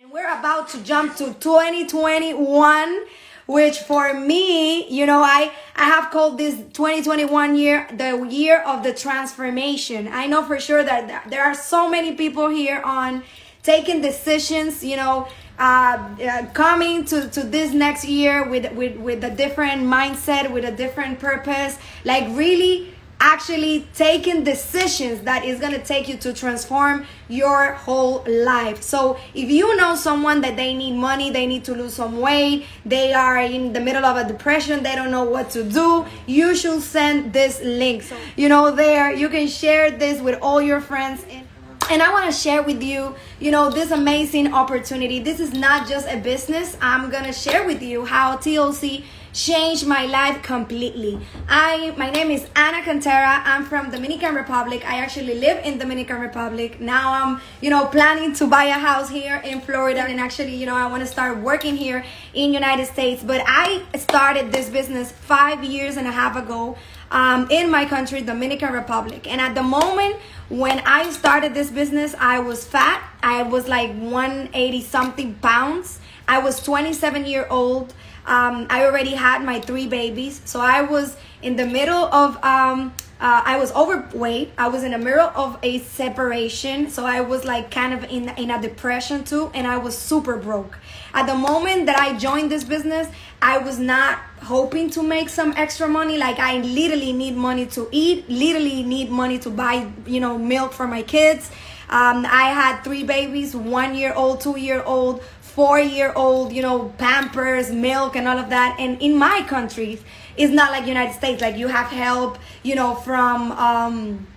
And we're about to jump to 2021 which for me, you know, I I have called this 2021 year the year of the transformation. I know for sure that there are so many people here on taking decisions, you know, uh, uh, coming to, to this next year with, with, with a different mindset, with a different purpose, like really actually taking decisions that is going to take you to transform your whole life. So, if you know someone that they need money, they need to lose some weight, they are in the middle of a depression, they don't know what to do, you should send this link. So, you know, there you can share this with all your friends. And I want to share with you, you know, this amazing opportunity. This is not just a business. I'm going to share with you how TLC changed my life completely. I my name is Ana Cantera. I'm from Dominican Republic. I actually live in Dominican Republic. Now I'm, you know, planning to buy a house here in Florida and actually, you know, I want to start working here in United States. But I started this business 5 years and a half ago um, in my country, Dominican Republic. And at the moment when I started this business, I was fat. I was like 180 something pounds. I was 27 year old. Um, I already had my three babies. So I was in the middle of, um, uh, I was overweight. I was in the middle of a separation. So I was like kind of in, in a depression too. And I was super broke. At the moment that I joined this business, I was not hoping to make some extra money. Like I literally need money to eat, literally need money to buy, you know, milk for my kids. Um, I had three babies, one year old, two year old, four year old, you know, pampers, milk, and all of that. And in my country, it's not like United States. Like you have help, you know, from um,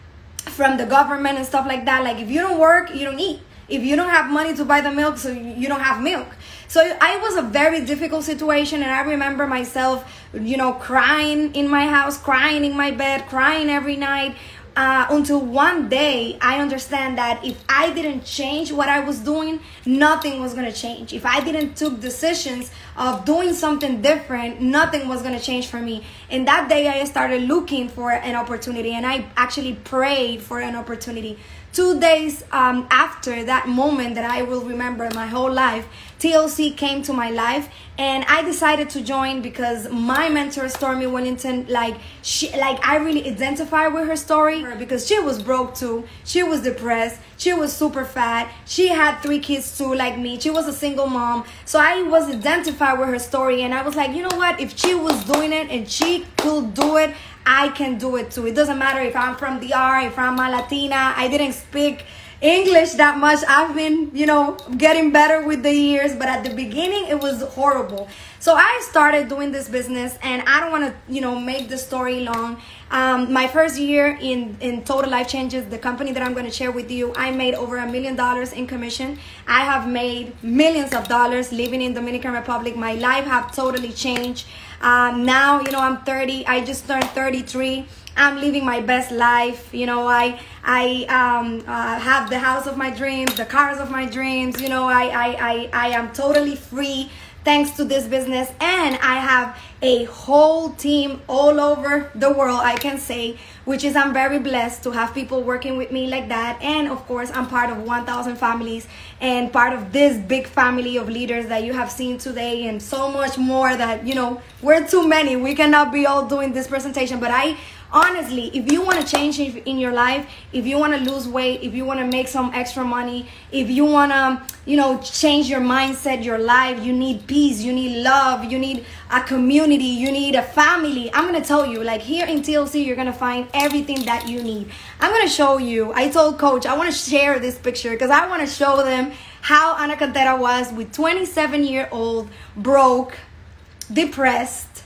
from the government and stuff like that. Like if you don't work, you don't eat. If you don't have money to buy the milk, so you don't have milk. So I was a very difficult situation, and I remember myself, you know, crying in my house, crying in my bed, crying every night uh, until one day I understand that if I didn't change what I was doing, nothing was gonna change. If I didn't took decisions of doing something different, nothing was gonna change for me. And that day I started looking for an opportunity, and I actually prayed for an opportunity. Two days um, after that moment that I will remember my whole life, TLC came to my life and I decided to join because my mentor Stormy Wellington like she like I really identify with her story because she was broke too. She was depressed. She was super fat. She had three kids too like me. She was a single mom. So I was identified with her story and I was like you know what? If she was doing it and she could do it I can do it too. It doesn't matter if I'm from DR if I'm a Latina. I didn't speak English that much. I've been, you know, getting better with the years, but at the beginning it was horrible. So I started doing this business, and I don't want to, you know, make the story long. Um, my first year in in Total Life Changes, the company that I'm going to share with you, I made over a million dollars in commission. I have made millions of dollars living in Dominican Republic. My life have totally changed. Um, now, you know, I'm 30. I just turned 33. I'm living my best life. You know, I I um, uh, have the house of my dreams, the cars of my dreams. You know, I, I, I, I am totally free thanks to this business. And I have a whole team all over the world, I can say, which is I'm very blessed to have people working with me like that. And of course, I'm part of 1,000 families and part of this big family of leaders that you have seen today and so much more that, you know, we're too many. We cannot be all doing this presentation, but I honestly, if you want to change in your life, if you want to lose weight, if you want to make some extra money, if you want to, you know, change your mindset, your life, you need peace, you need love, you need a community, you need a family. I'm to tell you, like here in TLC, you're to find everything that you need. I'm to show you. I told coach, I want to share this picture because I want to show them how Ana Cantera was with 27 year old, broke, depressed,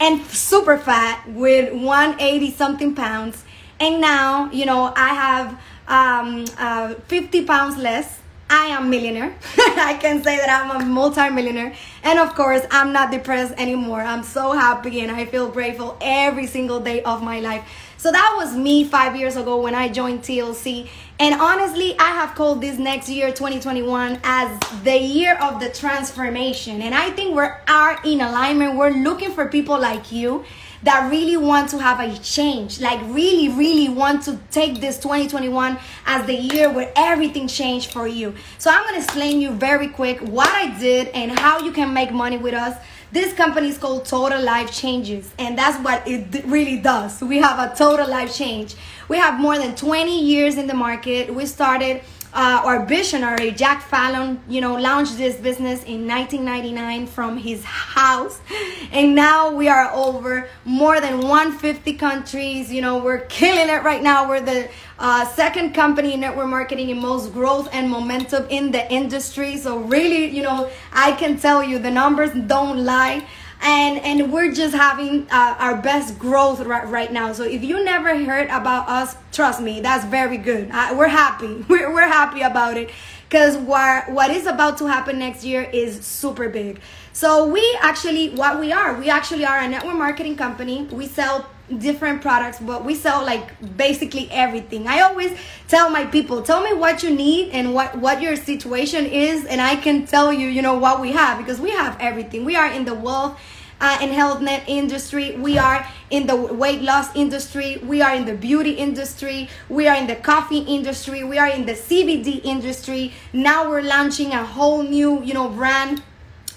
and super fat with 180 something pounds. And now, you know, I have um, uh, 50 pounds less. I am millionaire. I can say that I'm a multi-millionaire. And of course, I'm not depressed anymore. I'm so happy and I feel grateful every single day of my life. So that was me five years ago when I joined TLC. And honestly, I have called this next year, 2021, as the year of the transformation. And I think we are in alignment. We're looking for people like you that really want to have a change, like really, really want to take this 2021 as the year where everything changed for you. So I'm gonna explain you very quick what I did and how you can make money with us. This company is called Total Life Changes, and that's what it really does. We have a total life change. We have more than 20 years in the market. We started uh, our visionary Jack Fallon, you know, launched this business in 1999 from his house, and now we are over more than 150 countries. You know, we're killing it right now. We're the uh, second company in network marketing in most growth and momentum in the industry. So really, you know, I can tell you the numbers don't lie and and we're just having uh, our best growth right, right now. So if you never heard about us trust me that's very good. Uh, we're happy. We're, we're happy about it. Because what what is about to happen next year is super big so we actually what we are we actually are a network marketing company. We sell different products but we sell like basically everything. I always tell my people tell me what you need and what what your situation is and i can tell you you know what we have because we have everything. We are in the wealth uh, and health net industry. We are in the weight loss industry. We are in the beauty industry. We are in the coffee industry. We are in the cbd industry. Now we're launching a whole new you know brand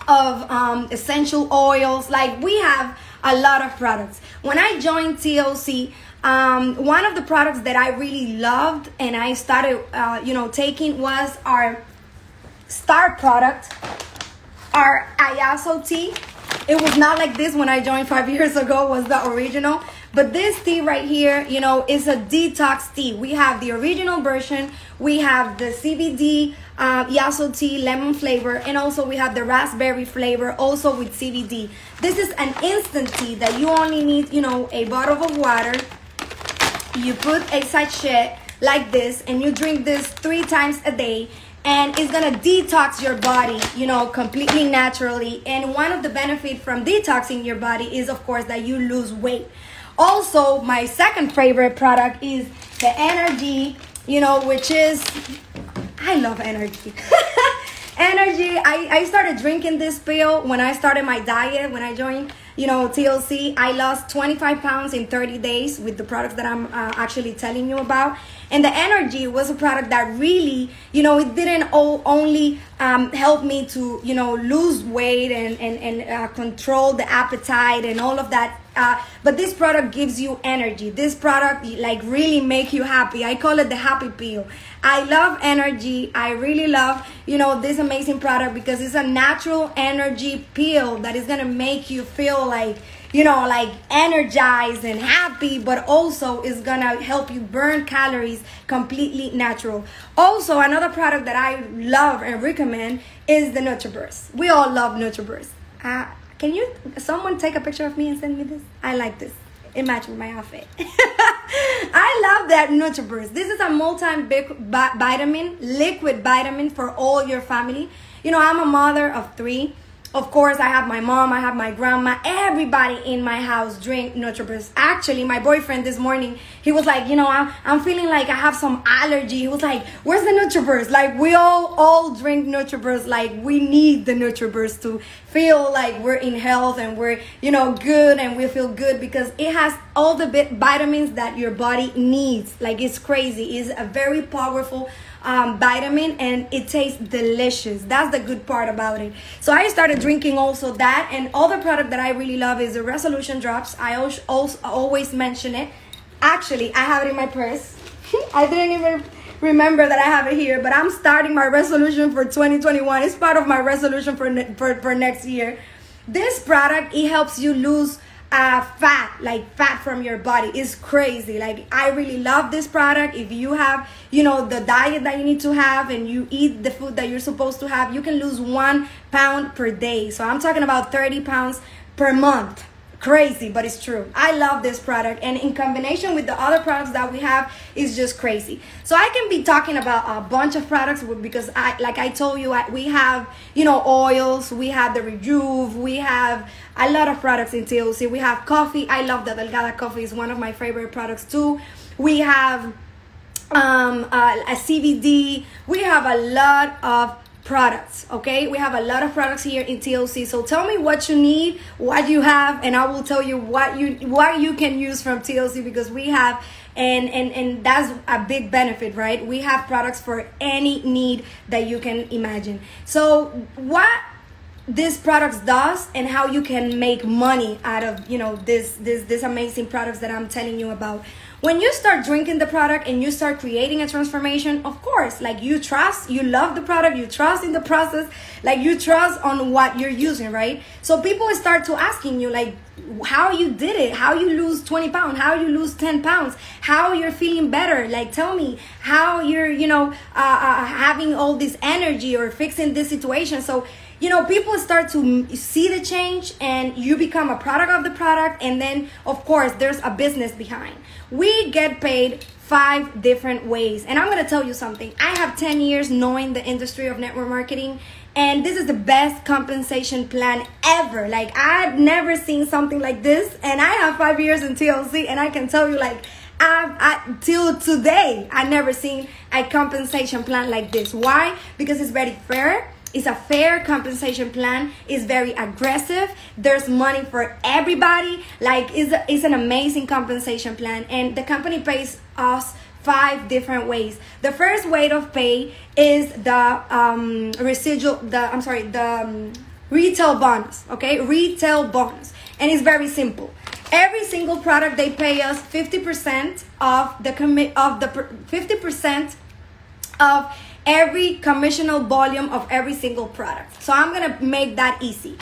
of um, essential oils like we have a lot of products. When I joined TLC, um, one of the products that I really loved and I started, uh, you know, taking was our star product, our Iaso tea. It was not like this when I joined five years ago, was the original. But this tea right here, you know, is a detox tea. We have the original version, we have the CBD uh, Iaso tea lemon flavor, and also we have the raspberry flavor, also with CBD. This is an instant tea that you only need, you know, a bottle of water. You put a sachet like this, and you drink this three times a day and it's gonna detox your body you know completely naturally and one of the benefits from detoxing your body is of course that you lose weight also my second favorite product is the energy you know which is i love energy energy I, I started drinking this pill when i started my diet when i joined you know, TLC, I lost 25 pounds in 30 days with the product that I'm uh, actually telling you about. And the energy was a product that really, you know, it didn't only um, help me to, you know, lose weight and, and, and uh, control the appetite and all of that. Uh, but this product gives you energy. This product, like, really make you happy. I call it the happy pill. I love energy. I really love, you know, this amazing product because it's a natural energy pill that is to make you feel like you know like energized and happy but also is gonna help you burn calories completely natural also another product that i love and recommend is the nutraburst we all love nutraburst uh, can you someone take a picture of me and send me this? I like this. It matches my outfit. I love that nutraburst this is a multi-vitamin liquid vitamin for all your family. You know i'm a mother of three of course, I have my mom, I have my grandma, everybody in my house drink Nutribus. Actually, my boyfriend this morning, he was like, you know, I'm, I'm feeling like I have some allergy. He was like, where's the Nutribus? Like, we all all drink Nutribus. Like, we need the Nutribus to feel like we're in health and we're, you know, good and we feel good because it has all the vitamins that your body needs. Like, it's crazy. It's a very powerful um, vitamin and it tastes delicious. That's the good part about it. So I started drinking also that and other product that I really love is the Resolution Drops. I also always mention it. Actually, I have it in my purse. I didn't even remember that I have it here, but I'm starting my resolution for 2021. It's part of my resolution for, for, for next year. This product, it helps you lose uh, fat, like fat from your body. is crazy. Like I really love this product. If you have, you know, the diet that you need to have and you eat the food that you're supposed to have, you can lose one pound per day. So I'm talking about 30 pounds per month crazy but it's true. I love this product and in combination with the other products that we have is just crazy. So i can be talking about a bunch of products because i like i told you we have you know oils we have the rejuve we have a lot of products in tlc we have coffee. I love the delgada coffee. Is one of my favorite products too. We have um, uh, a cbd we have a lot of products okay? We have a lot of products here in tlc so tell me what you need what you have and i will tell you what you what you can use from tlc because we have and and and that's a big benefit right? We have products for any need that you can imagine. So what this products does and how you can make money out of you know this this this amazing products that i'm telling you about when you start drinking the product and you start creating a transformation of course like you trust you love the product you trust in the process like you trust on what you're using right? So people start to asking you like how you did it how you lose 20 pounds how you lose 10 pounds how you're feeling better. Like tell me how you're you know uh, uh, having all this energy or fixing this situation. So you know people start to see the change and you become a product of the product. And then of course there's a business behind we get paid five different ways and i'm going to tell you something i have 10 years knowing the industry of network marketing and this is the best compensation plan ever like i've never seen something like this and i have five years in tlc and i can tell you like I've, I, till today, I never seen a compensation plan like this. Why? Because it's very fair it's a fair compensation plan. It's very aggressive. There's money for everybody. Like it's, a, it's an amazing compensation plan. And the company pays us five different ways. The first way of pay is the um, residual, the, I'm sorry, the um, retail bonus, okay? Retail bonus. And it's very simple. Every single product they pay us 50% of the commit of the 50% of every commissional volume of every single product. So I'm gonna make that easy.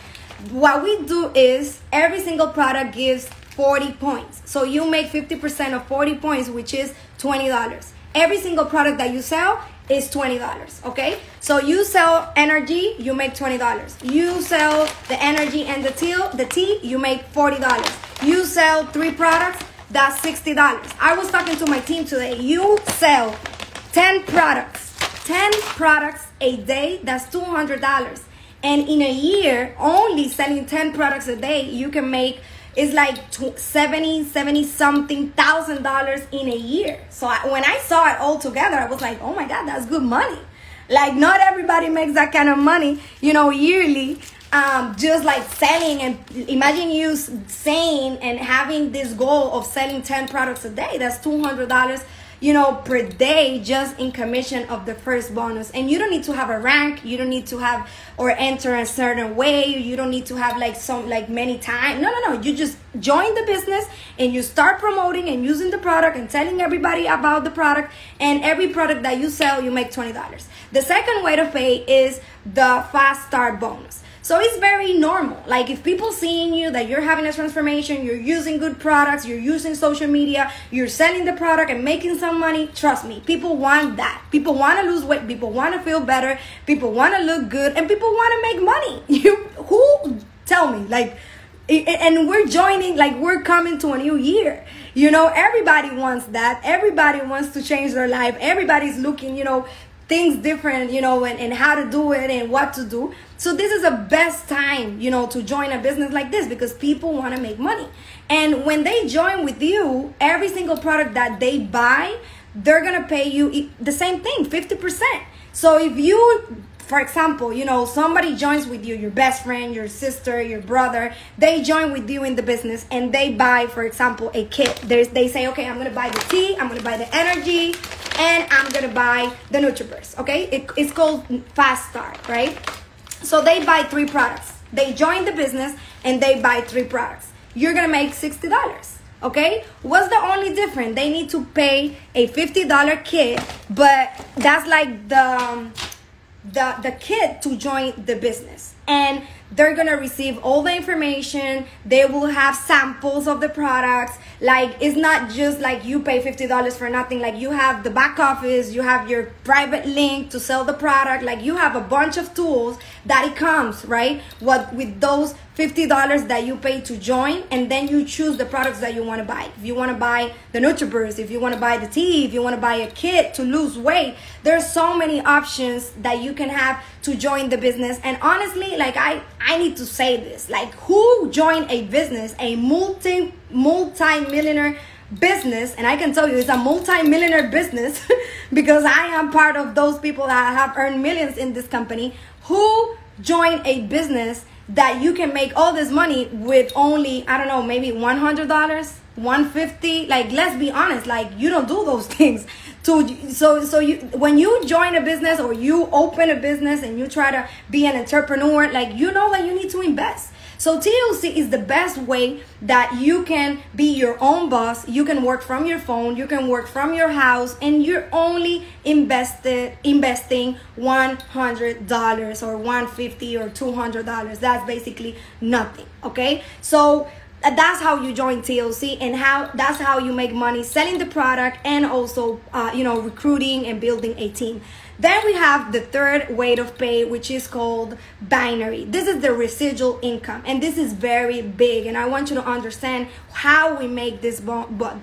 What we do is every single product gives 40 points. So you make 50% of 40 points, which is $20. Every single product that you sell is $20, okay? So you sell energy, you make $20. You sell the energy and the tea, the tea, you make $40. You sell three products, that's $60. I was talking to my team today. You sell 10 products 10 products a day, that's $200. And in a year, only selling 10 products a day, you can make it's like 70 70 something thousand dollars in a year so I, when i saw it all together i was like oh my god that's good money like not everybody makes that kind of money you know yearly um, just like selling and imagine you saying and having this goal of selling 10 products a day that's $200 you know, per day just in commission of the first bonus. And you don't need to have a rank, you don't need to have or enter a certain way, you don't need to have like some like many times. No, no, no. You just join the business and you start promoting and using the product and telling everybody about the product and every product that you sell, you make $20. The second way to pay is the fast start bonus. So it's very normal. Like if people seeing you that you're having a transformation, you're using good products, you're using social media, you're selling the product and making some money, trust me, people want that. People want to lose weight, people want to feel better, people want to look good, and people want to make money. You who tell me like and we're joining like we're coming to a new year you know everybody wants that everybody wants to change their life everybody's looking you know things different you know and, and how to do it and what to do so this is the best time you know to join a business like this because people want to make money and when they join with you every single product that they buy they're gonna pay you the same thing 50% so if you for example, you know, somebody joins with you, your best friend, your sister, your brother, they join with you in the business and they buy, for example, a kit. There's, they say, okay, I'm gonna buy the tea, I'm gonna buy the energy, and I'm gonna buy the NutraBurst, okay? It, it's called Fast Start, right? So they buy three products. They join the business and they buy three products. You're gonna make $60 okay? What's the only difference? They need to pay a $50 kit but that's like the um, the the kid to join the business. And they're gonna receive all the information. They will have samples of the products like it's not just like you pay $50 for nothing. Like you have the back office you have your private link to sell the product. Like you have a bunch of tools that it comes right? What with those $50 that you pay to join and then you choose the products that you want to buy. If you want to buy the NutraBurst, if you want to buy the tea, if you want to buy a kit to lose weight, there's so many options that you can have to join the business. And honestly, like I I need to say this. Like who joined a business, a multi multi-millionaire business, and I can tell you it's a multi-millionaire business because I am part of those people that have earned millions in this company who join a business that you can make all this money with only I don't know maybe one hundred dollars 150 like let's be honest like you don't do those things. To so so you when you join a business or you open a business and you try to be an entrepreneur like you know that you need to invest so TLC is the best way that you can be your own boss. You can work from your phone, you can work from your house, and you're only invested investing $100 or 150 or $200. That's basically nothing, okay? So that's how you join TLC and how that's how you make money selling the product and also uh, you know recruiting and building a team. Then we have the third weight of pay, which is called binary. This is the residual income, and this is very big. And I want you to understand how we make this,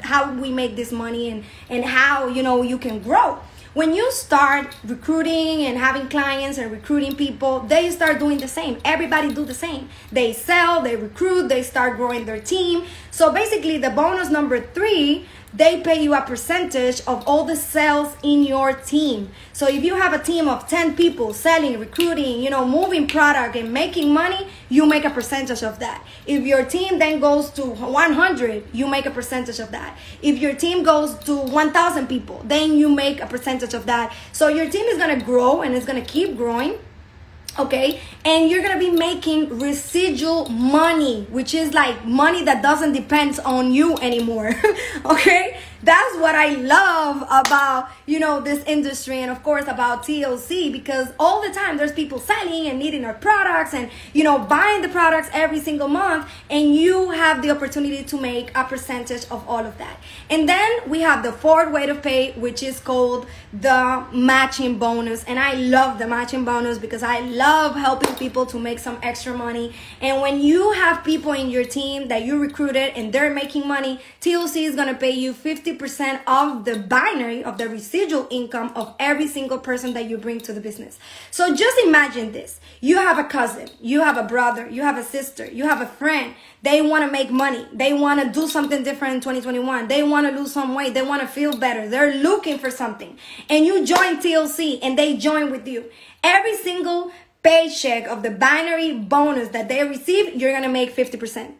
how we make this money, and and how you know you can grow when you start recruiting and having clients and recruiting people they start doing the same everybody do the same they sell they recruit they start growing their team so basically the bonus number three they pay you a percentage of all the sales in your team. So if you have a team of 10 people selling, recruiting, you know, moving product and making money, you make a percentage of that. If your team then goes to 100, you make a percentage of that. If your team goes to 1,000 people, then you make a percentage of that. So your team is going to grow and it's going to keep growing okay? And you're gonna be making residual money which is like money that doesn't depend on you anymore okay that's what I love about, you know, this industry and of course about TLC because all the time there's people selling and needing our products and, you know, buying the products every single month and you have the opportunity to make a percentage of all of that. And then we have the fourth way to pay, which is called the matching bonus. And I love the matching bonus because I love helping people to make some extra money. And when you have people in your team that you recruited and they're making money, TLC is going to pay you 50 50% of the binary of the residual income of every single person that you bring to the business. So just imagine this. You have a cousin, you have a brother, you have a sister, you have a friend. They want to make money. They want to do something different in 2021. They want to lose some weight. They want to feel better. They're looking for something. And you join TLC and they join with you. Every single paycheck of the binary bonus that they receive, you're going to make 50%.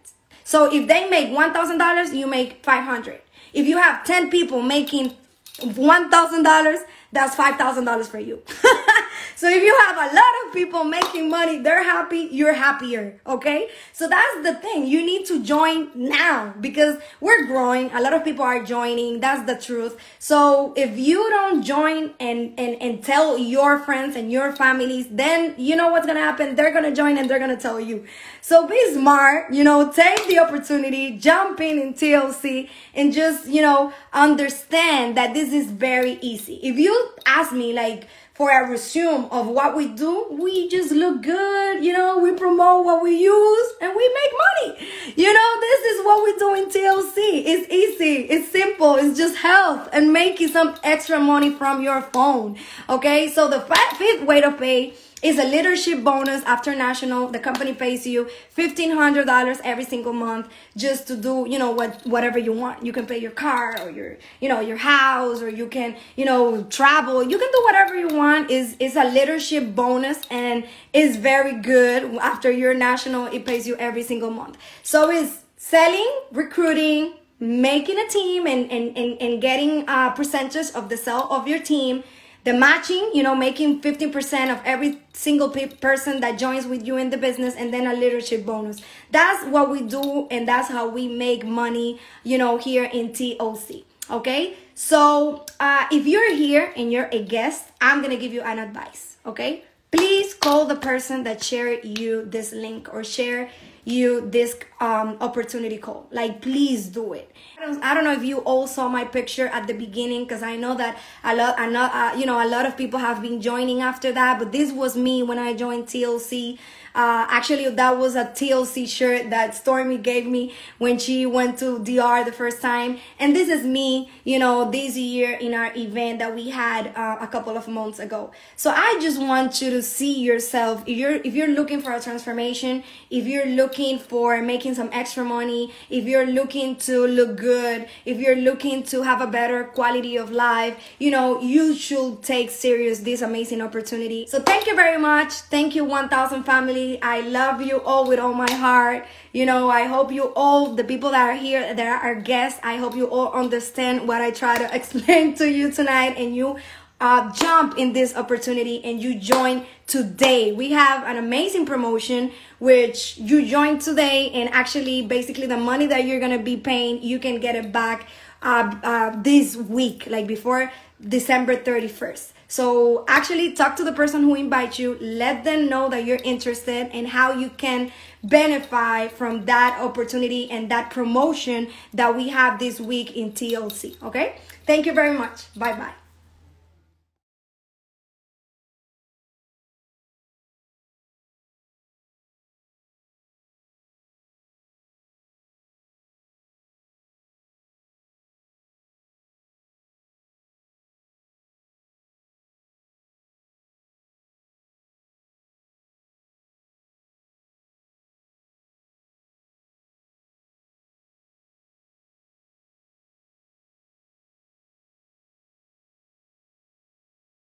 So if they make $1,000, you make 500. If you have 10 people making $1,000, that's $5,000 for you. so if you have a lot of people making money, they're happy, you're happier. Okay. So that's the thing. You need to join now because we're growing. A lot of people are joining. That's the truth. So if you don't join and, and, and tell your friends and your families, then you know what's going to happen. They're going to join and they're going to tell you. So be smart, you know, take the opportunity, jump in in TLC and just, you know, understand that this is very easy. If you ask me like, for a resume of what we do, we just look good, you know, we promote what we use and we make money. You know, this is what we do in TLC. It's easy, it's simple, it's just health and making some extra money from your phone. Okay, so the fifth way to pay is a leadership bonus after national. The company pays you $1,500 every single month just to do, you know, what, whatever you want. You can pay your car or your, you know, your house or you can, you know, travel. You can do whatever you want is, is a leadership bonus and is very good. After your national, it pays you every single month. So it's selling, recruiting, making a team and, and, and, and getting uh, a percentage of the sale of your team the matching, you know, making 15% of every single person that joins with you in the business and then a leadership bonus. That's what we do and that's how we make money, you know, here in TLC. Okay? So, uh, if you're here and you're a guest, I'm going to give you an advice, okay? Please call the person that shared you this link or share you this um, opportunity call. Like, please do it. I don't know if you all saw my picture at the beginning because I know that a lot, a lot, uh, you know, a lot of people have been joining after that. But this was me when I joined TLC. Uh, actually, that was a TLC shirt that Stormy gave me when she went to DR the first time. And this is me, you know, this year in our event that we had uh, a couple of months ago. So I just want you to see yourself. If you're if you're looking for a transformation, if you're looking looking for making some extra money, if you're looking to look good, if you're looking to have a better quality of life, you know, you should take serious this amazing opportunity. So thank you very much. Thank you 1000 family. I love you all with all my heart. You know, I hope you all, the people that are here, that are guests, I hope you all understand what I try to explain to you tonight and you uh, jump in this opportunity and you join today. We have an amazing promotion which you join today and actually basically the money that you're gonna be paying, you can get it back uh, uh, this week, like before December 31st. So actually talk to the person who invites you, let them know that you're interested and how you can benefit from that opportunity and that promotion that we have this week in TLC. Okay? Thank you very much. Bye bye.